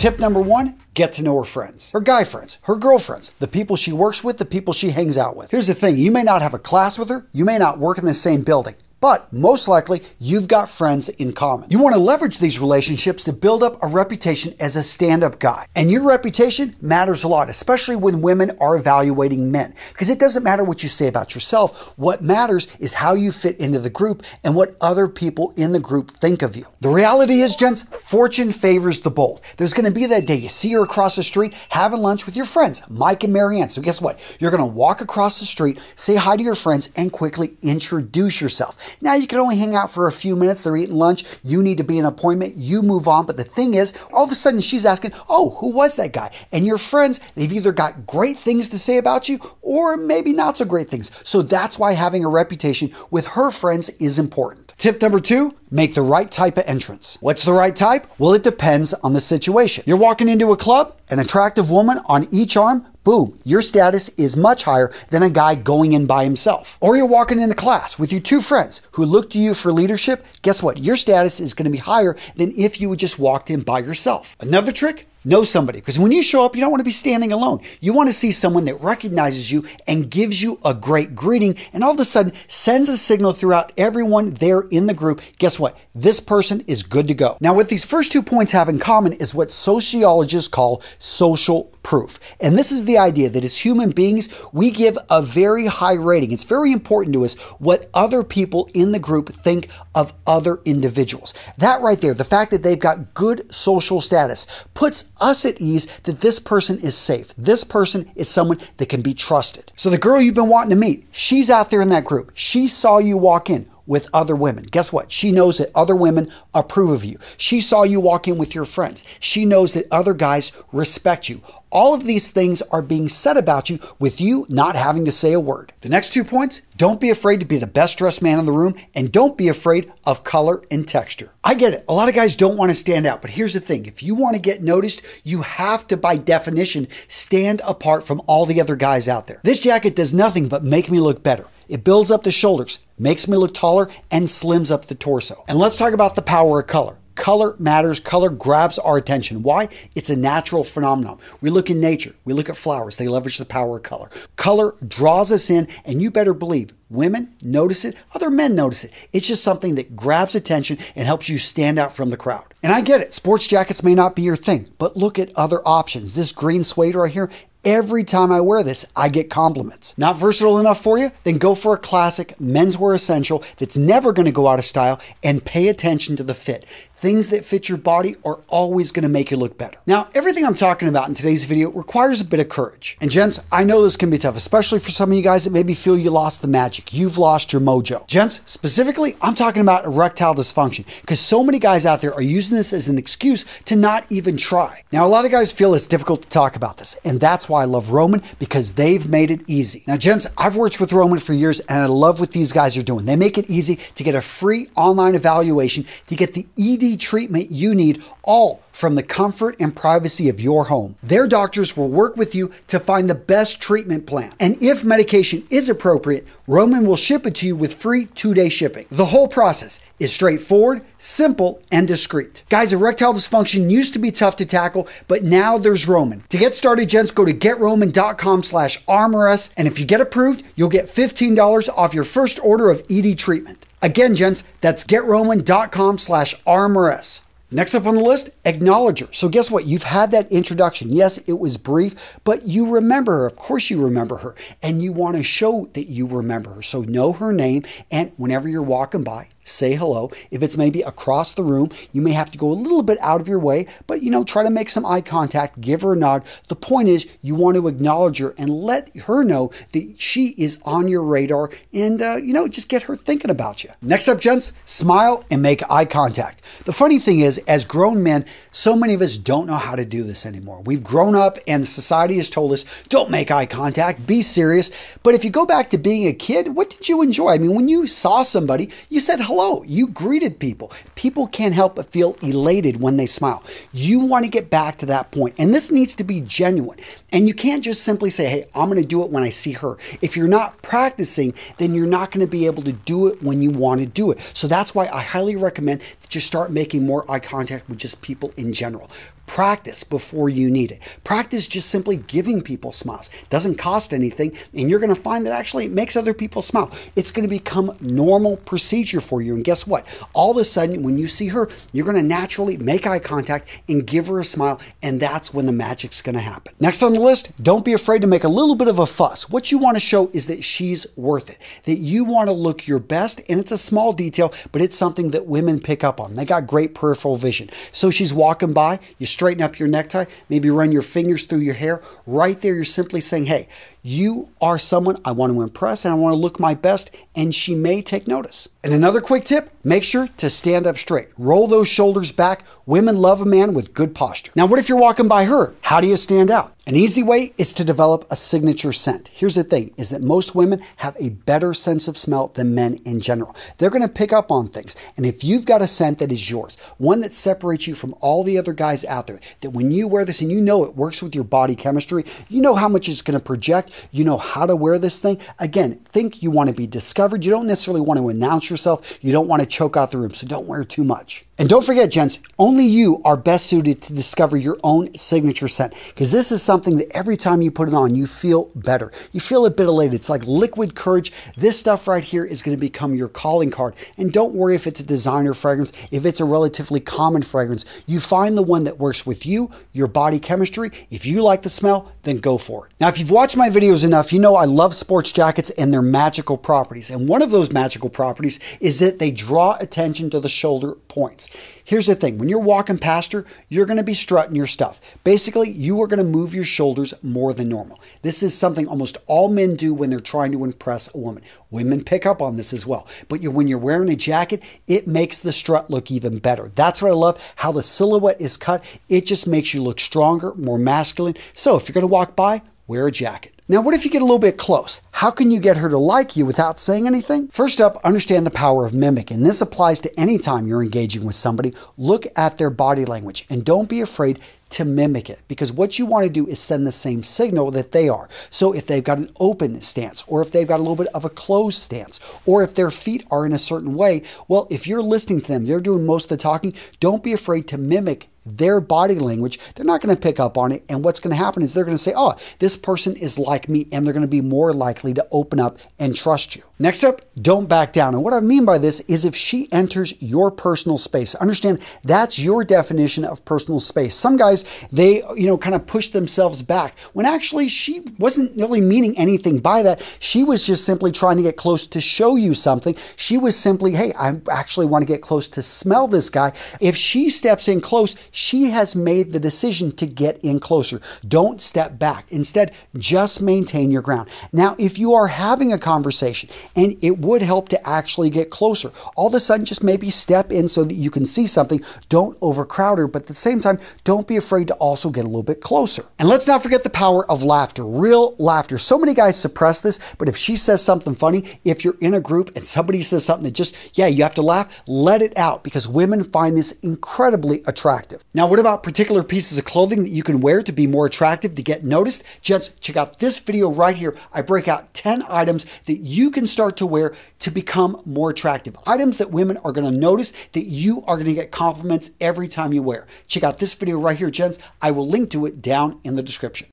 Tip number one get to know her friends, her guy friends, her girlfriends, the people she works with, the people she hangs out with. Here's the thing you may not have a class with her, you may not work in the same building. But most likely, you've got friends in common. You want to leverage these relationships to build up a reputation as a stand up guy. And your reputation matters a lot, especially when women are evaluating men. Because it doesn't matter what you say about yourself. What matters is how you fit into the group and what other people in the group think of you. The reality is, gents, fortune favors the bold. There's going to be that day you see her across the street having lunch with your friends, Mike and Marianne. So guess what? You're going to walk across the street, say hi to your friends, and quickly introduce yourself. Now you can only hang out for a few minutes. They're eating lunch. You need to be an appointment. You move on. But the thing is, all of a sudden she's asking, Oh, who was that guy? And your friends, they've either got great things to say about you or maybe not so great things. So that's why having a reputation with her friends is important. Tip number two, make the right type of entrance. What's the right type? Well, it depends on the situation. You're walking into a club, an attractive woman on each arm boom, your status is much higher than a guy going in by himself. Or you're walking into class with your two friends who look to you for leadership. Guess what? Your status is going to be higher than if you just walked in by yourself. Another trick? Know somebody because when you show up, you don't want to be standing alone. You want to see someone that recognizes you and gives you a great greeting, and all of a sudden sends a signal throughout everyone there in the group. Guess what? This person is good to go. Now, what these first two points have in common is what sociologists call social proof. And this is the idea that as human beings, we give a very high rating. It's very important to us what other people in the group think of other individuals. That right there, the fact that they've got good social status, puts us at ease that this person is safe. This person is someone that can be trusted. So the girl you've been wanting to meet, she's out there in that group. She saw you walk in with other women. Guess what? She knows that other women approve of you. She saw you walk in with your friends. She knows that other guys respect you. All of these things are being said about you with you not having to say a word. The next two points don't be afraid to be the best dressed man in the room and don't be afraid of color and texture. I get it. A lot of guys don't want to stand out, but here's the thing if you want to get noticed, you have to, by definition, stand apart from all the other guys out there. This jacket does nothing but make me look better. It builds up the shoulders, makes me look taller, and slims up the torso. And let's talk about the power of color. Color matters. Color grabs our attention. Why? It's a natural phenomenon. We look in nature. We look at flowers. They leverage the power of color. Color draws us in, and you better believe women notice it, other men notice it. It's just something that grabs attention and helps you stand out from the crowd. And I get it. Sports jackets may not be your thing, but look at other options. This green suede right here, Every time I wear this, I get compliments. Not versatile enough for you? Then go for a classic menswear essential that's never going to go out of style and pay attention to the fit. Things that fit your body are always going to make you look better. Now, everything I'm talking about in today's video requires a bit of courage. And gents, I know this can be tough, especially for some of you guys that maybe feel you lost the magic. You've lost your mojo. Gents, specifically, I'm talking about erectile dysfunction because so many guys out there are using this as an excuse to not even try. Now, a lot of guys feel it's difficult to talk about this, and that's why I love Roman because they've made it easy. Now, gents, I've worked with Roman for years and I love what these guys are doing. They make it easy to get a free online evaluation to get the ED treatment you need, all from the comfort and privacy of your home. Their doctors will work with you to find the best treatment plan. And if medication is appropriate, Roman will ship it to you with free two day shipping. The whole process is straightforward, simple, and discreet. Guys, erectile dysfunction used to be tough to tackle, but now there's Roman. To get started, gents, go to getroman.com slash RMRS, and if you get approved, you'll get $15 off your first order of ED treatment. Again, gents, that's getroman.com slash RMRS. Next up on the list, acknowledger. So guess what? You've had that introduction. Yes, it was brief, but you remember her. Of course you remember her. And you want to show that you remember her. So know her name and whenever you're walking by, say hello. If it's maybe across the room, you may have to go a little bit out of your way, but you know, try to make some eye contact, give her a nod. The point is, you want to acknowledge her and let her know that she is on your radar and, uh, you know, just get her thinking about you. Next up, gents, smile and make eye contact. The funny thing is, as grown men, so many of us don't know how to do this anymore. We've grown up and society has told us, don't make eye contact, be serious. But if you go back to being a kid, what did you enjoy? I mean, when you saw somebody, you said hello. You greeted people. People can't help but feel elated when they smile. You want to get back to that point, and this needs to be genuine. And you can't just simply say, hey, I'm going to do it when I see her. If you're not practicing, then you're not going to be able to do it when you want to do it. So that's why I highly recommend that you start making more eye contact with just people in general. Practice before you need it. Practice just simply giving people smiles. Doesn't cost anything, and you're going to find that actually it makes other people smile. It's going to become normal procedure for you. And guess what? All of a sudden, when you see her, you're going to naturally make eye contact and give her a smile, and that's when the magic's going to happen. Next on the list, don't be afraid to make a little bit of a fuss. What you want to show is that she's worth it, that you want to look your best, and it's a small detail, but it's something that women pick up on. They got great peripheral vision. So she's walking by, you straighten up your necktie, maybe run your fingers through your hair. Right there, you're simply saying, hey, you are someone I want to impress and I want to look my best, and she may take notice. And another quick tip make sure to stand up straight. Roll those shoulders back. Women love a man with good posture. Now, what if you're walking by her? How do you stand out? An easy way is to develop a signature scent. Here's the thing is that most women have a better sense of smell than men in general. They're going to pick up on things. And if you've got a scent that is yours, one that separates you from all the other guys out there, that when you wear this and you know it works with your body chemistry, you know how much it's going to project, you know how to wear this thing. Again, think you want to be discovered. You don't necessarily want to announce yourself. You don't want to choke out the room, so don't wear too much. And don't forget, gents, only you are best suited to discover your own signature scent because this is something that every time you put it on, you feel better. You feel a bit elated. It's like liquid courage. This stuff right here is going to become your calling card. And don't worry if it's a designer fragrance, if it's a relatively common fragrance. You find the one that works with you, your body chemistry. If you like the smell, then go for it. Now, if you've watched my videos enough, you know I love sports jackets and their magical properties. And one of those magical properties is that they draw attention to the shoulder points. Here's the thing when you're walking past her, you're going to be strutting your stuff. Basically, you are going to move your shoulders more than normal. This is something almost all men do when they're trying to impress a woman. Women pick up on this as well. But when you're wearing a jacket, it makes the strut look even better. That's what I love how the silhouette is cut. It just makes you look stronger, more masculine. So if you're going to walk by, wear a jacket. Now, what if you get a little bit close? How can you get her to like you without saying anything? First up, understand the power of mimic, and this applies to any time you're engaging with somebody. Look at their body language and don't be afraid to mimic it because what you want to do is send the same signal that they are. So if they've got an open stance or if they've got a little bit of a closed stance or if their feet are in a certain way, well, if you're listening to them, they're doing most of the talking, don't be afraid to mimic their body language, they're not going to pick up on it. And what's going to happen is they're going to say, oh, this person is like me, and they're going to be more likely to open up and trust you. Next up, don't back down. And what I mean by this is if she enters your personal space, understand that's your definition of personal space. Some guys, they, you know, kind of push themselves back when actually she wasn't really meaning anything by that. She was just simply trying to get close to show you something. She was simply, hey, I actually want to get close to smell this guy. If she steps in close, she has made the decision to get in closer. Don't step back. Instead, just maintain your ground. Now, if you are having a conversation and it would help to actually get closer, all of a sudden just maybe step in so that you can see something. Don't overcrowd her, but at the same time, don't be afraid to also get a little bit closer. And let's not forget the power of laughter, real laughter. So many guys suppress this, but if she says something funny, if you're in a group and somebody says something that just, yeah, you have to laugh, let it out because women find this incredibly Now, what about particular pieces of clothing that you can wear to be more attractive, to get noticed? Gents, check out this video right here. I break out 10 items that you can start to wear to become more attractive. Items that women are going to notice that you are going to get compliments every time you wear. Check out this video right here, gents. I will link to it down in the description.